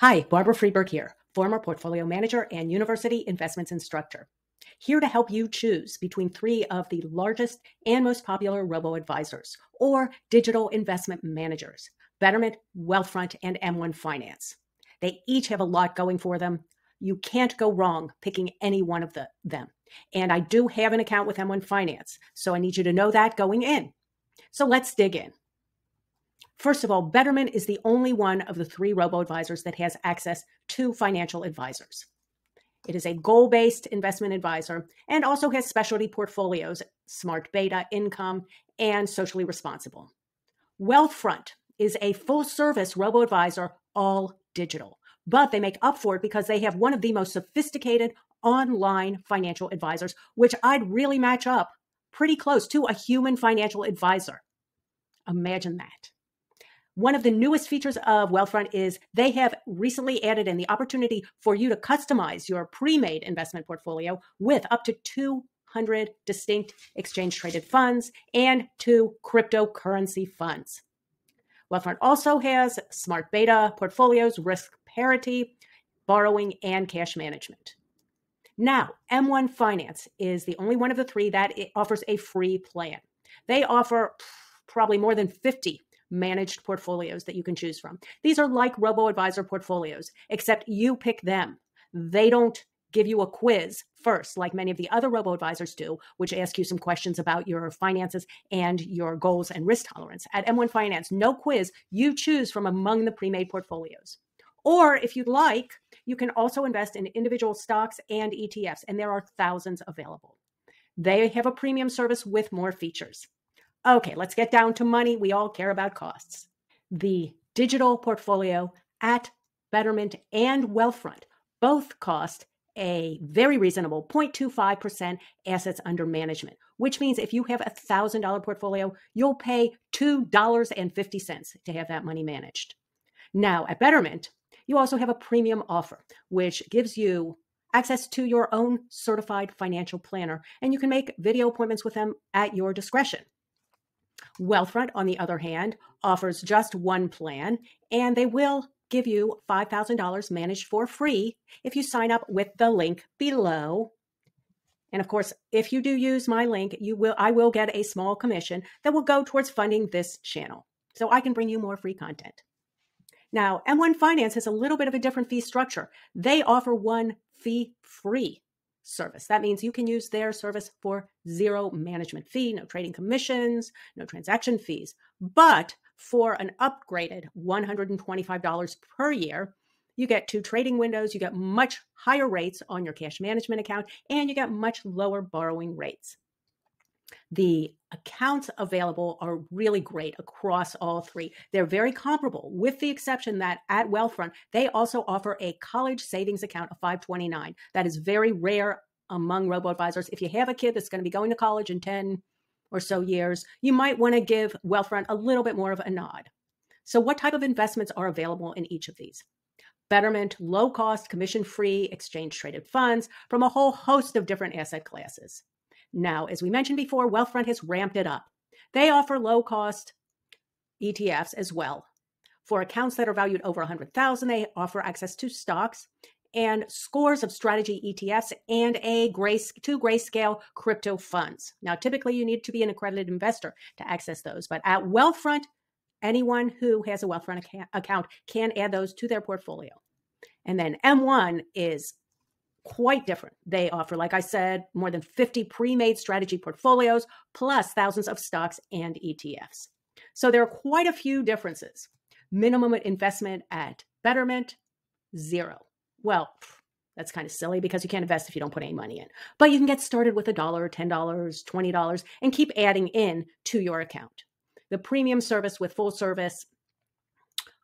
Hi, Barbara Friedberg here, former portfolio manager and university investments instructor. Here to help you choose between three of the largest and most popular robo advisors or digital investment managers Betterment, Wealthfront, and M1 Finance. They each have a lot going for them. You can't go wrong picking any one of the, them. And I do have an account with M1 Finance, so I need you to know that going in. So let's dig in. First of all, Betterment is the only one of the three robo advisors that has access to financial advisors. It is a goal based investment advisor and also has specialty portfolios, smart beta, income, and socially responsible. Wealthfront is a full service robo advisor, all digital, but they make up for it because they have one of the most sophisticated online financial advisors, which I'd really match up pretty close to a human financial advisor. Imagine that. One of the newest features of Wealthfront is they have recently added in the opportunity for you to customize your pre made investment portfolio with up to 200 distinct exchange traded funds and two cryptocurrency funds. Wealthfront also has smart beta portfolios, risk parity, borrowing, and cash management. Now, M1 Finance is the only one of the three that offers a free plan. They offer probably more than 50 managed portfolios that you can choose from. These are like robo advisor portfolios, except you pick them. They don't give you a quiz first, like many of the other robo advisors do, which ask you some questions about your finances and your goals and risk tolerance. At M1 Finance, no quiz, you choose from among the pre made portfolios. Or if you'd like, you can also invest in individual stocks and ETFs, and there are thousands available. They have a premium service with more features. Okay, let's get down to money. We all care about costs. The digital portfolio at Betterment and Wealthfront both cost a very reasonable 0.25% assets under management, which means if you have a $1,000 portfolio, you'll pay $2.50 to have that money managed. Now, at Betterment, you also have a premium offer, which gives you access to your own certified financial planner, and you can make video appointments with them at your discretion. Wealthfront, on the other hand, offers just one plan, and they will give you $5,000 managed for free if you sign up with the link below. And of course, if you do use my link, you will I will get a small commission that will go towards funding this channel. So I can bring you more free content. Now, M1 Finance has a little bit of a different fee structure. They offer one fee free service. That means you can use their service for zero management fee, no trading commissions, no transaction fees. But for an upgraded $125 per year, you get two trading windows, you get much higher rates on your cash management account, and you get much lower borrowing rates. The accounts available are really great across all three. They're very comparable, with the exception that at Wealthfront, they also offer a college savings account of 529. That is very rare among robo advisors. If you have a kid that's going to be going to college in 10 or so years, you might want to give Wealthfront a little bit more of a nod. So, what type of investments are available in each of these? Betterment, low cost, commission free, exchange traded funds from a whole host of different asset classes. Now, as we mentioned before, Wealthfront has ramped it up. They offer low cost ETFs as well. For accounts that are valued over 100,000, they offer access to stocks and scores of strategy ETFs and a grace two grayscale crypto funds. Now, typically you need to be an accredited investor to access those, but at Wealthfront, anyone who has a Wealthfront account can add those to their portfolio. And then M1 is quite different. They offer, like I said, more than 50 pre made strategy portfolios, plus thousands of stocks and ETFs. So there are quite a few differences. Minimum investment at Betterment, zero. Well, that's kind of silly because you can't invest if you don't put any money in. But you can get started with a dollar, $10, $20, and keep adding in to your account. The premium service with full service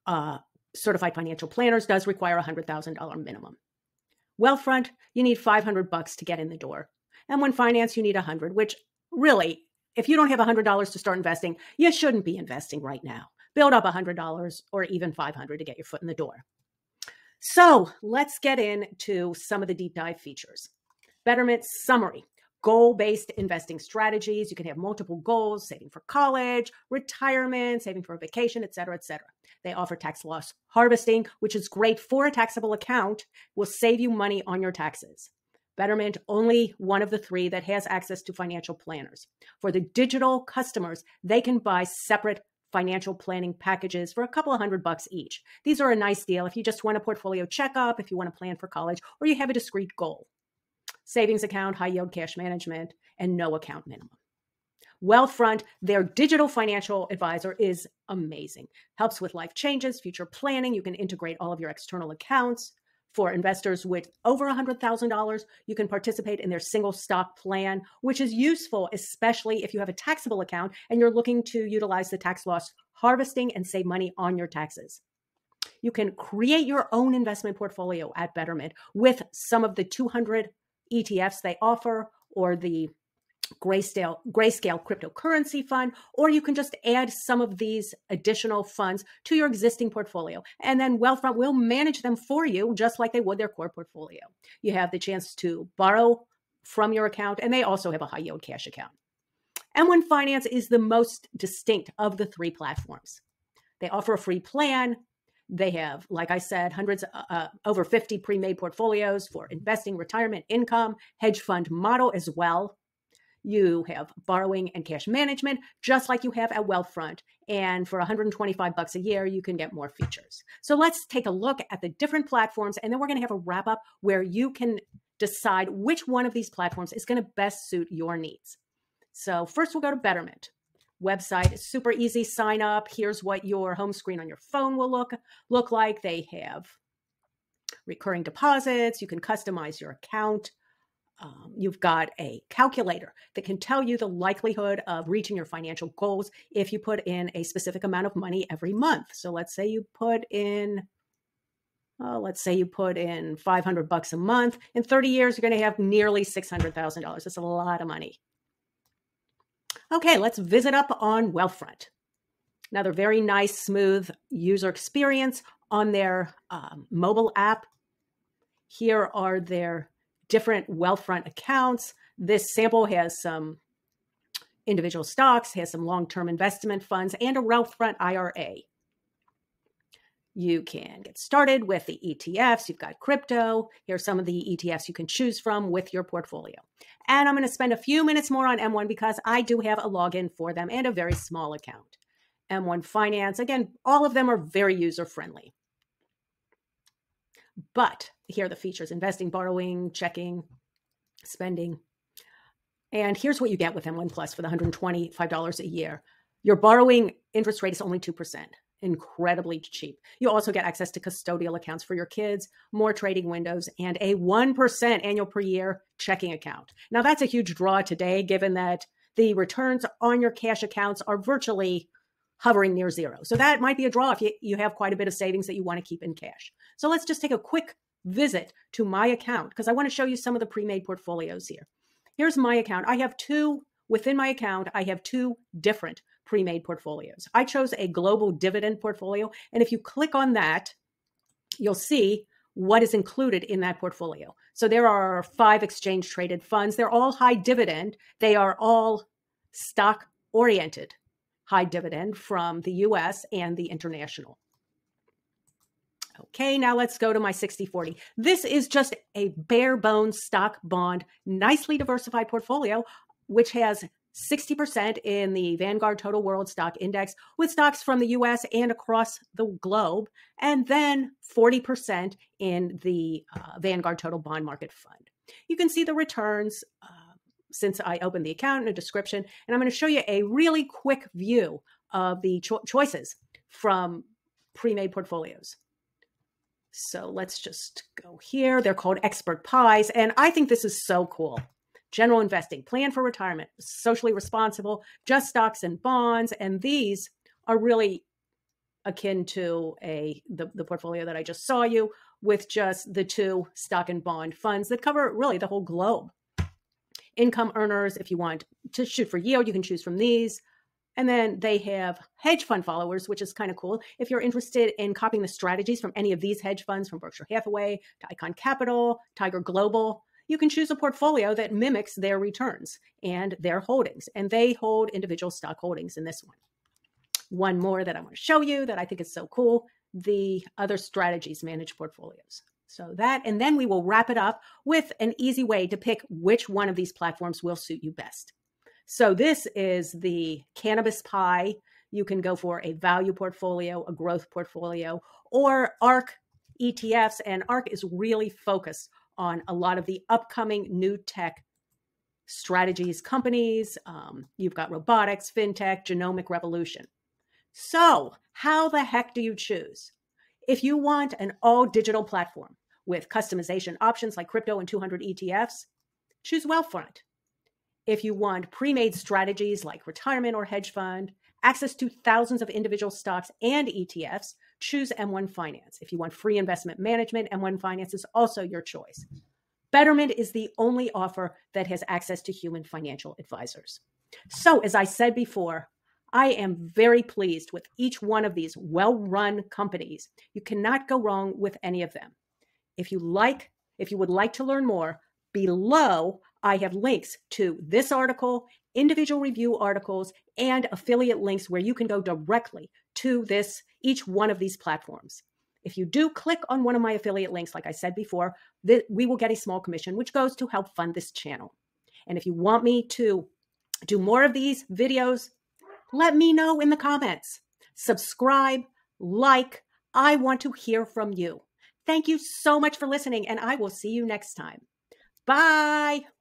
uh, certified financial planners does require a $100,000 minimum. Wealthfront, you need 500 bucks to get in the door. And M1 Finance, you need 100, which really, if you don't have $100 to start investing, you shouldn't be investing right now. Build up $100 or even 500 to get your foot in the door. So let's get into some of the deep dive features. Betterment summary goal based investing strategies. You can have multiple goals, saving for college, retirement, saving for a vacation, et cetera, et cetera. They offer tax loss harvesting, which is great for a taxable account, will save you money on your taxes. Betterment, only one of the three that has access to financial planners. For the digital customers, they can buy separate financial planning packages for a couple of hundred bucks each. These are a nice deal if you just want a portfolio checkup, if you want to plan for college, or you have a discrete goal. Savings account, high yield cash management, and no account minimum. Wealthfront, their digital financial advisor, is amazing. Helps with life changes, future planning. You can integrate all of your external accounts. For investors with over $100,000, you can participate in their single stock plan, which is useful, especially if you have a taxable account and you're looking to utilize the tax loss harvesting and save money on your taxes. You can create your own investment portfolio at Betterment with some of the 200 ETFs they offer or the grayscale grayscale cryptocurrency fund or you can just add some of these additional funds to your existing portfolio. And then wealthfront will manage them for you just like they would their core portfolio. You have the chance to borrow from your account and they also have a high yield cash account. M1 finance is the most distinct of the three platforms they offer a free plan they have, like I said, hundreds, uh, uh over 50 pre made portfolios for investing, retirement, income, hedge fund model as well. You have borrowing and cash management, just like you have at Wealthfront. And for 125 bucks a year, you can get more features. So let's take a look at the different platforms, and then we're going to have a wrap up where you can decide which one of these platforms is going to best suit your needs. So first, we'll go to Betterment website is super easy sign up here's what your home screen on your phone will look look like they have recurring deposits you can customize your account um, you've got a calculator that can tell you the likelihood of reaching your financial goals if you put in a specific amount of money every month. So let's say you put in, uh, let's say you put in 500 bucks a month. In 30 years, you're going to have nearly $600,000. That's a lot of money. Okay, let's visit up on Wealthfront. Another very nice, smooth user experience on their um, mobile app. Here are their different Wealthfront accounts. This sample has some individual stocks, has some long term investment funds, and a Wealthfront IRA. You can get started with the ETFs. You've got crypto. Here are some of the ETFs you can choose from with your portfolio. And I'm going to spend a few minutes more on M1 because I do have a login for them and a very small account. M1 Finance, again, all of them are very user friendly. But here are the features investing, borrowing, checking, spending. And here's what you get with M1 Plus for the $125 a year. Your borrowing interest rate is only 2% incredibly cheap. You also get access to custodial accounts for your kids, more trading windows, and a 1% annual per year checking account. Now, that's a huge draw today, given that the returns on your cash accounts are virtually hovering near zero. So that might be a draw if you, you have quite a bit of savings that you want to keep in cash. So let's just take a quick visit to my account because I want to show you some of the pre made portfolios here. Here's my account. I have two within my account, I have two different pre made portfolios. I chose a global dividend portfolio. And if you click on that, you'll see what is included in that portfolio. So there are five exchange traded funds. They're all high dividend, they are all stock oriented high dividend from the US and the international. Okay, now let's go to my 60 40. This is just a bare bones stock bond, nicely diversified portfolio, which has 60% in the Vanguard Total World Stock Index with stocks from the US and across the globe, and then 40% in the uh, Vanguard Total Bond Market Fund. You can see the returns uh, since I opened the account in a description, and I'm going to show you a really quick view of the cho- choices from pre made portfolios. So let's just go here. They're called expert pies. And I think this is so cool general investing, plan for retirement, socially responsible, just stocks and bonds. And these are really akin to a the, the portfolio that I just saw you with just the two stock and bond funds that cover really the whole globe. Income earners, if you want to shoot for yield, you can choose from these. And then they have hedge fund followers, which is kind of cool. If you're interested in copying the strategies from any of these hedge funds, from Berkshire Hathaway to Icahn Capital, Tiger Global, you can choose a portfolio that mimics their returns and their holdings. And they hold individual stock holdings in this one. One more that I want to show you that I think is so cool the other strategies manage portfolios. So that, and then we will wrap it up with an easy way to pick which one of these platforms will suit you best. So this is the cannabis pie. You can go for a value portfolio, a growth portfolio, or ARK ETFs. And ARK is really focused on a lot of the upcoming new tech strategies companies. Um, you've got robotics, fintech, genomic revolution. So, how the heck do you choose? If you want an all digital platform with customization options like crypto and 200 ETFs, choose Wealthfront. If you want pre made strategies like retirement or hedge fund, access to thousands of individual stocks and ETFs, choose M1 Finance. If you want free investment management, M1 Finance is also your choice. Betterment is the only offer that has access to human financial advisors. So, as I said before, I am very pleased with each one of these well run companies. You cannot go wrong with any of them. If you like, if you would like to learn more, below I have links to this article, individual review articles, and affiliate links where you can go directly to this each one of these platforms. If you do click on one of my affiliate links, like I said before, th- we will get a small commission, which goes to help fund this channel. And if you want me to do more of these videos, let me know in the comments. Subscribe, like. I want to hear from you. Thank you so much for listening, and I will see you next time. Bye.